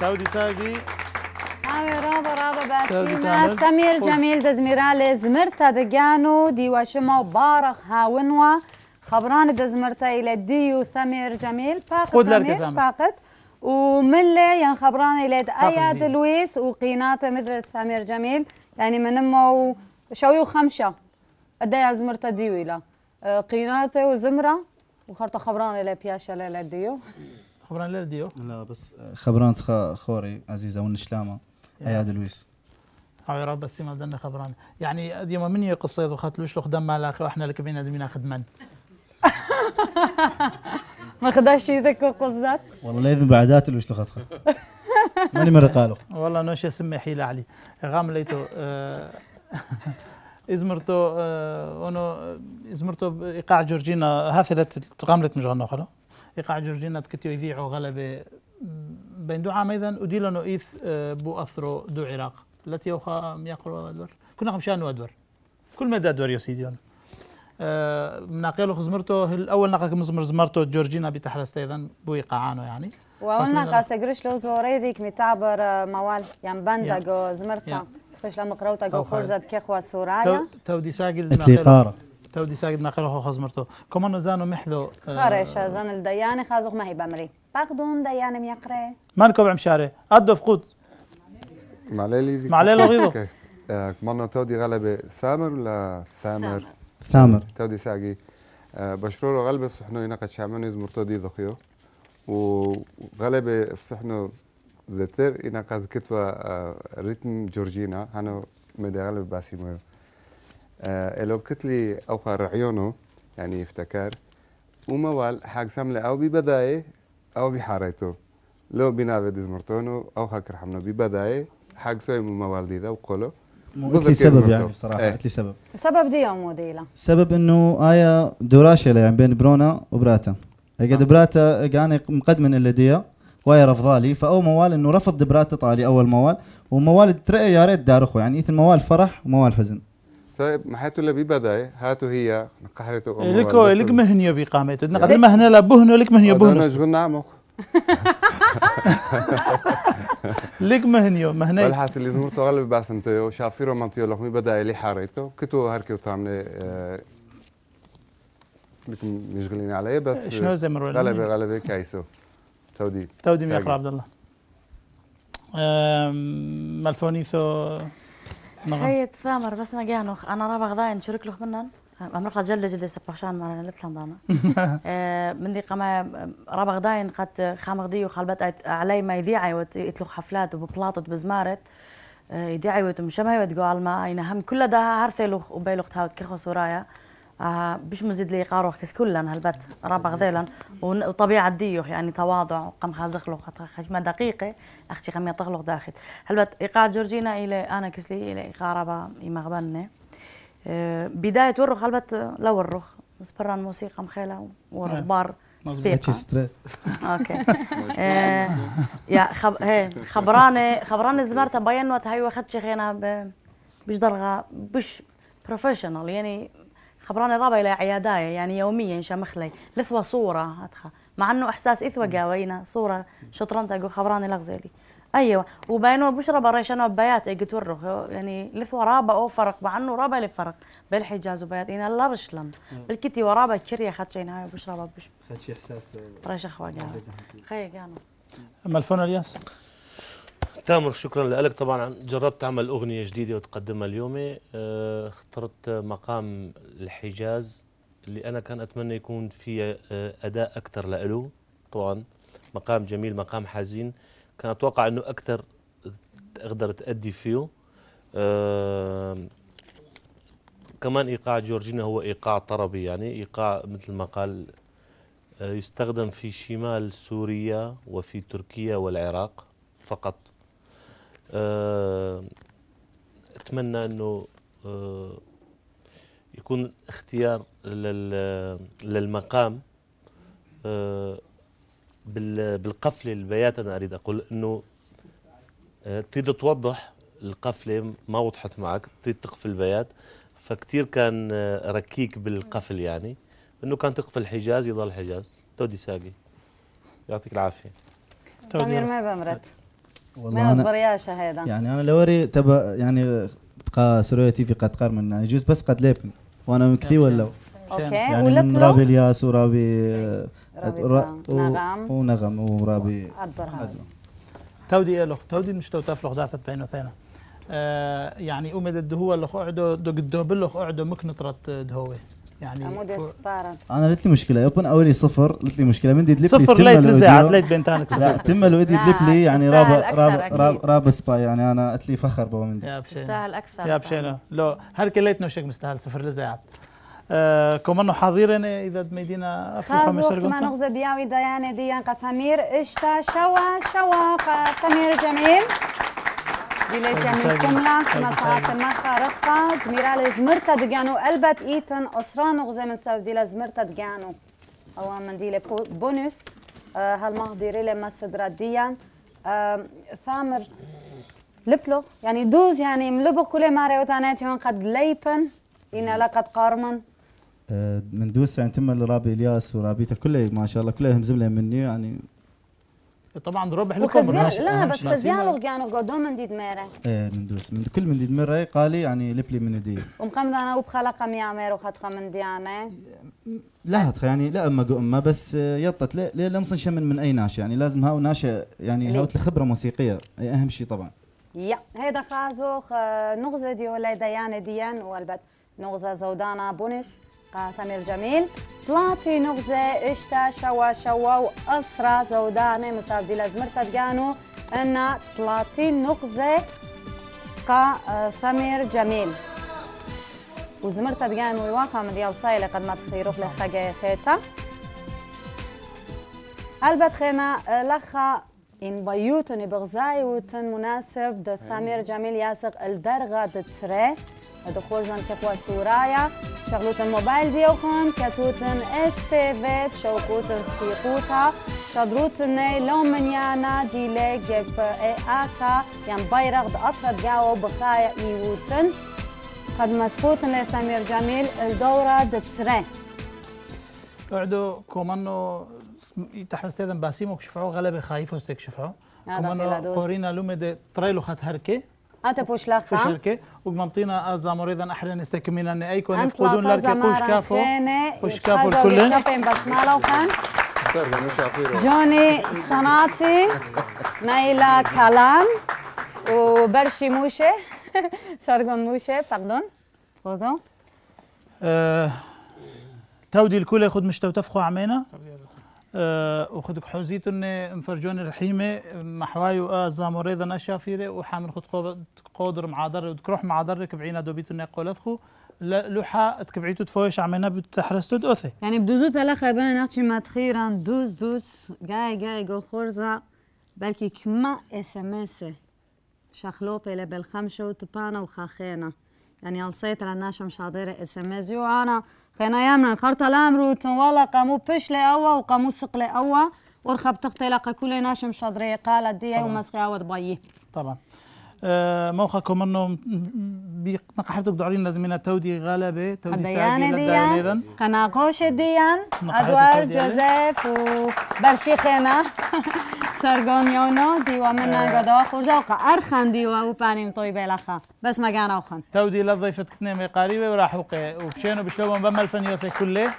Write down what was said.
تودي ساقي هاوي رابا رابا. ثمير قول. جميل دزميرالي زمرتا دقانو ديوا شما وبارخ هاونوا خبران دزمرتا إلى ديو ثمير جميل باقت خود ثمير. باقت وملي ين خبران إلى أياد زين. لويس وقيناته مثل ثمير جميل يعني من أمه شوي وخمشة أدايا زمرتا ديو إلى قيناته وزمرة وخرطة خبران إلى بياشا إلى ديو خبران ليل ديو لا بس خبرانت خ- خوري عزيزة ونشلامة أياد لويس. هاي رب بس ما بدنا خبران. يعني ديما من هي قصة إذا أخذت لوش لخدم مالاخي وإحنا لك بينا دمينا خدمان ما خداش يدك وقصدك؟ والله لازم بعدات لوش لخطخة ماني من رقاله والله نوش سمي حيلة علي. غام ليتو آه، إزمرتو آه، أنو إزمرتو إيقاع جورجينا هاثلت غاملت مش غنو خلو. إيقاع جورجينا تكتيو يذيعوا غلبة. بين دو عام أيضا أديلنو إيث آه، بو أثرو دو عراق. التي يوخا مياقرو أدور كنا خمشانو أدور كل مدى أدور يسيديون آه، مناقيلو خزمرتو الأول نقاك مزمر زمرتو جورجينا بتحرست أيضا بو إيقاعانو يعني. وقلنا فاكرين قاس قرش لو زوري ذيك متعبر آه، موال يعني. جو زمرتا. كيفاش لما قروتا جو. خرزت كيخوا تو سورايا. تودي ساقل اتلي تودي ساقد ناقل خو خزمرتو كمان زانو محذو خرش زن الدياني خازوق ما هي بمري باقدون دياني ميقري ما نكوب عمشاري أدو فقود. معليلي ذيك غيظو. آه، كمان تودي غلبة سامر ولا ثامر ثامر تودي ساقي آه، بشرورو غلبة فسحنو ينقد شامنو يزمر تودي ذخيو وغلبة فسحنو زتر ينقد كتوى ريتم جورجينا هانو مدى غلبة باسيمو آه، ألو كتلي اوخا رعيونو يعني يفتكر وموال حاج ساملة أو ببداية أو بحاريتو لو بنافي ديزمرتونو أو خاكر حمنو ببداية حاج سوي موال دي ذا وقولو مو قلت لي سبب يعني بصراحة إيه. قلت لي سبب. بسبب ديو موديلا سبب إنه آية دوراشة يعني بين برونا وبراتا. قد براتا كان مقدم اللدية وهي رفضالي فأو موال إنه رفض براتا طالي أول موال وموال ترقي يا ريت دارخو يعني إثن موال فرح وموال حزن. طيب ما حياتو اللي ببداية هاتو هي قحرتو لكو لك مهنيو بقامته نقد المهنة لا بهنو لك مهنيو أنا بهنو شغل نعمق لك مهنيو مهني والحاس اللي زمرتو غلب باسمتو شافيرو منطيو لهم بداية اللي حاريتو. كتو هركي وطعمني آه، لكم مشغلين علي بس شنو زمروا غلبة غلبة كايسو. تودي تودي. ميقرا عبد الله. مالفونيثو هي ثامر بس ما جانوخ أنا راه بغداي نشرك له منن؟ امرقة جل جل سبخشان ما نتلم دانا من دي قما راه بغداي قد خامغدي وخلبت علي ما يذيعي ويتلو حفلات وببلاطت بزمارت. يدعي وتمشمها وتقول علما اين هم كل ده عارفه له وبيلوقت هاو كيخو سورايا آه بش مزيد لي قاروح كس كلن هالبت راه بغديلن ون- وطبيعة ديوخ يعني تواضع قم خازخ له خشمة دقيقة أختي قم يطغلق داخل. هلبت إيقاع جورجينا إلى أنا كسلي إلى يمغبني. آه بداية ورخ هلبت لا ورخ مسبران موسيقى مخيلة وربار سبيقة. ستريس. أوكي. آه، يا خب هي خبراني خبراني زمرتها بين وقت هاي واخدت شيخينا ب- بش درغة بش بروفيشنال يعني خبراني رابع إلى عياداية يعني يوميا شمخلي لثوة صورة هتخا مع إنه إحساس اثوة قاوينا. صورة شطرنت أقول خبراني لغزيلي أيوه. وبينو بشرب ريشانو بيات اجت ورخ يعني لثوة رابع أو فرق. مع إنه رابع لفرق بالحجاز وبيات. أنا لا رشلم. بالكتي ورابع كريا خدشين هاي بشربها بش شي إحساس ريش أخوة قاوي. خي قانو مالفون الياس؟ تامر شكرا لك. طبعا جربت اعمل أغنية جديدة وتقدمها اليوم. آه، اخترت مقام الحجاز اللي أنا كان أتمنى يكون فيه آه، أداء أكثر له طبعا مقام جميل مقام حزين. كان أتوقع إنه أكثر أقدر تأدي فيه. آه، كمان إيقاع جورجينا هو إيقاع طربي يعني إيقاع مثل ما قال يستخدم في شمال سوريا وفي تركيا والعراق فقط. أتمنى أنه آه، يكون اختيار لل- للمقام آه، بال- بالقفله البيات أنا أريد أقول أنه آه، تريد توضح القفلة ما وضحت معك تريد تقفل البيات فكتير كان آه، ركيك بالقفل يعني أنه كان تقفل حجاز يضل حجاز. تودي ساقي. يعطيك العافية. تودي. ما بمرت والله ما أنا برياشة هذا يعني أنا لوري تبا يعني تقا سوريا تي في قد قار من يجوز بس قد ليبن. وأنا من كثي ولا أوكي يعني من ولبلو رابي الياس ورابي نغم. ونغم ورابي البرهان تودي له تودي مش تو تفلخ ذات بينه ثينا آه يعني أمد الدهوة اللي قعدوا دو قدو بلخ قعدوا مكنطرة دهوة. يعني أنا قلت لي مشكلة يوبن اولي صفر قلت لي مشكلة. من دي تلب لي؟ صفر ليت. لزعت ليت بنتانك لا صفر. تمل ودي لا، تلب لي يعني راب راب. راب, راب سبا يعني أنا قلت لي فخر بابا من يا بشينا. أكثر. يا بشينا. لو هركي ليت نوشك مستاهل؟ صفر لزعت آه كمان حاضرين إذا ميدينا أفوحة خازوق مسر ما نغزى بياوي ديانة ديان قثمير إشتا شوا شوا قثمير جميل. سايقن، كما ساعات سايقن. ما خارقة. زميرة زمرتا دقانو قلبت إيتن أسران نغزى من سبب ديلا زمرتا دقانو. أو من ديلا بو- بونوس. آه هالمهديري لما صدرت ديان آه ثامر لبلو. يعني دوز يعني ملبو كل ما ريوتانات هون قد ليبن إن لقد قارمن. آه، من دوس يعني تمل رابي إلياس ورابيته كله ما شاء الله كلهم زملاء مني يعني طبعا ربح لكم وخزيان لا بس. خزيان كانوا قدوم من ديد ميرة. آه، من دوس من كل من دي مرة قالي يعني لبلي من دي. ومقام دانا وبخلقة ميا مير وخدخة من ديانة. لا هتخ يعني لا أما أما بس يطت. ليه ليه لمصن شمن من أي ناشئ. يعني لازم هاو ناشئ يعني؟ هاو خبره موسيقية. أهم شيء طبعا. يا هيدا خازوخ آه، نغزة ديو ولا ديانة ديان والبت نغزة زودانا بونس. قاسمير جميل. طلعتي نغزة إشتا شوا شوا وأسرة زودانة مساب دي لازمرتا تقانو أن طلعتي نغزة قا آه، ثمير جميل. وزمرتا تقانو يواقع من ديال صايلة قد ما تخيروخ لخاقة خيتا. ألبت خينا لخا إن بيوتني بغزاي وتن مناسب د ثامر جميل ياسق الدرغة د تري دخولنا كقوى سورايا شغلوتن موبايل ديوخن كتوتن اس تي في شوكوتن سبيقوتا شدروتن لو منيانا ديلي جيب اي اتا يعني بيرغ د اطرد جاو بخايا ايوتن قد مسكوتن لثامر جميل الدورة د تري قعدوا كومانو تحت استاذن باسيمو كشفعوا غلبة خايف واستكشفعوا هذا كومانو. قورينا لومد تريلو خات هركي أنت بوش لخا شركة. وقمطينا زاموريدا احرن استكمينا إن أي كون أنت يفقدون لا لركي قوش كافو. قوش كافو الكلن. جوني صناعتي نايلة كلام وبرشي موشة. سرقون موشة باردون خذوا آه، تودي الكل ياخذ مش توتفخوا عمينا وخدك حوزيتن مفرجون الرحيمة محوايو آه زاموريدا نشافيرة وحامل خد قودر معادر وتكروح معادر كبعينا دوبيتن قولتخو لوحة تكبعيتو تفوش عمينا بتحرستو دأثي يعني بدوزو تلاخا بنا نحكي ما تخيرا دوز دوز. جاي جاي جو خورزة. بلكي كما اس ام اس شخلوبة لبل خمشة وتبانا وخاخينا. يعني ألصيت لناشا مش حاضرة إس إم إس. يو أنا خينا يامنا خرطة لامرو والله قامو بش لأوا وقامو سق لأوا ورخب تختي لقى كل ناشا مش حاضرة. قالت دي ومسقي عود بايي طبعا. آه موخكم أنه نقحرتك دعرين لازمنا تودي غلبة تودي ديان للديان قناقوش ديان التودية. جوزيف وبرشيخنا سرگانیانا دیوا من نگدا خورجا و قعر خان دیوا و پانیم طوی بلخا بس ما قانا وخن تودي لضيفتك و قريبة و وقع وفشين وبشلون بما الفنيوثي كله